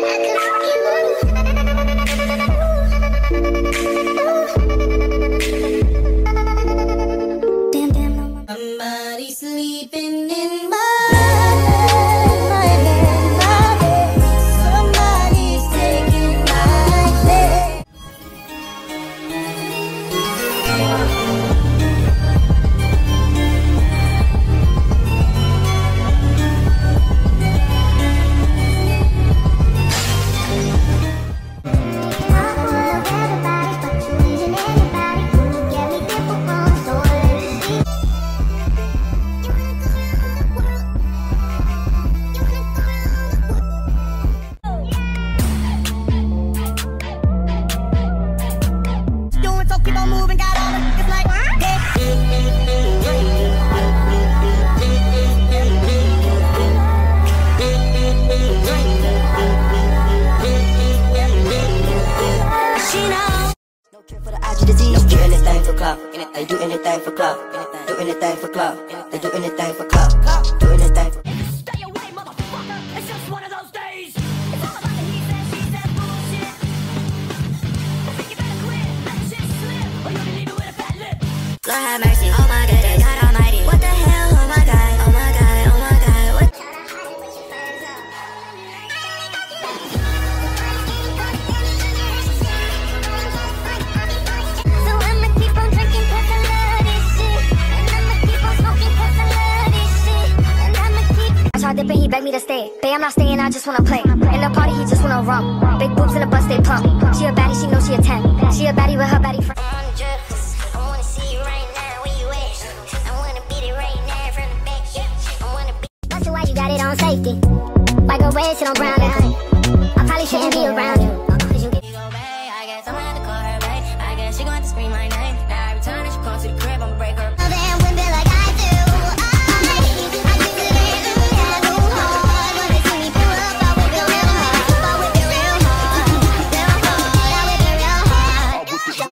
like a They do anything for clout. Do anything for clout. They do anything for clout. Do anything for Stay away, motherfucker. It's just one of those days. It's all about the he said, she said bullshit. I think you better quit, let the shit slip, or you'll be leaving with a fat lip. Lord have mercy, tried dipping, he begged me to stay. Babe, I'm not staying, I just wanna play. In the party, he just wanna rum. Big boobs in the bus, they plump. She a baddie, she knows she a 10. She a baddie with her baddie friend. why you got it on safety. Like a red shit on brown now.